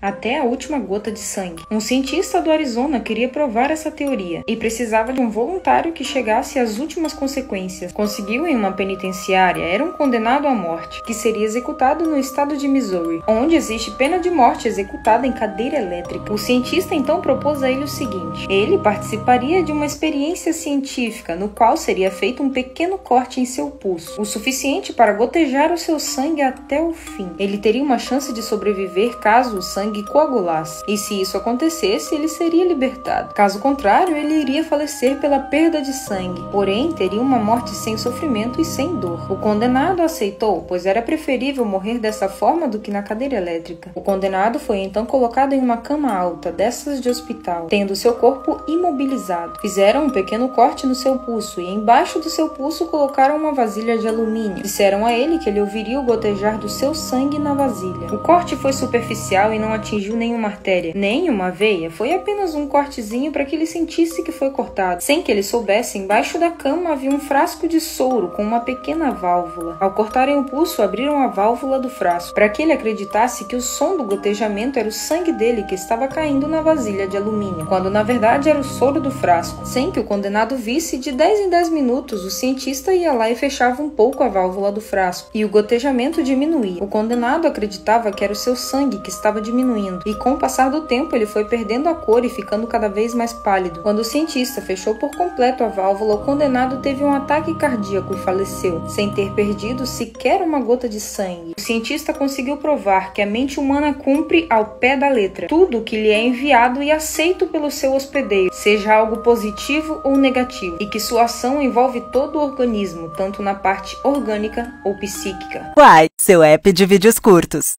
até a última gota de sangue. Um cientista do Arizona queria provar essa teoria e precisava de um voluntário que chegasse às últimas consequências. Conseguiu em uma penitenciária, era um condenado à morte, que seria executado no estado de Missouri, onde existe pena de morte executada em cadeira elétrica. O cientista então propôs a ele o seguinte: ele participaria de uma experiência científica no qual seria feito um pequeno corte em seu pulso, o suficiente para gotejar o seu sangue até o fim. Ele teria uma chance de sobreviver caso o sangue sangue coagulasse, e se isso acontecesse, ele seria libertado. Caso contrário, ele iria falecer pela perda de sangue, porém teria uma morte sem sofrimento e sem dor. O condenado aceitou, pois era preferível morrer dessa forma do que na cadeira elétrica. O condenado foi então colocado em uma cama alta, dessas de hospital, tendo seu corpo imobilizado. Fizeram um pequeno corte no seu pulso e embaixo do seu pulso colocaram uma vasilha de alumínio. Disseram a ele que ele ouviria o gotejar do seu sangue na vasilha. O corte foi superficial e não atingiu nenhuma artéria, nem uma veia, foi apenas um cortezinho para que ele sentisse que foi cortado. Sem que ele soubesse, embaixo da cama havia um frasco de soro com uma pequena válvula. Ao cortarem o pulso, abriram a válvula do frasco, para que ele acreditasse que o som do gotejamento era o sangue dele que estava caindo na vasilha de alumínio, quando na verdade era o soro do frasco. Sem que o condenado visse, de 10 em 10 minutos o cientista ia lá e fechava um pouco a válvula do frasco, e o gotejamento diminuía. O condenado acreditava que era o seu sangue que estava diminuindo diminuindo, e com o passar do tempo ele foi perdendo a cor e ficando cada vez mais pálido. Quando o cientista fechou por completo a válvula, o condenado teve um ataque cardíaco e faleceu, sem ter perdido sequer uma gota de sangue. O cientista conseguiu provar que a mente humana cumpre ao pé da letra tudo o que lhe é enviado e aceito pelo seu hospedeiro, seja algo positivo ou negativo, e que sua ação envolve todo o organismo, tanto na parte orgânica ou psíquica. Uai, seu app de vídeos curtos.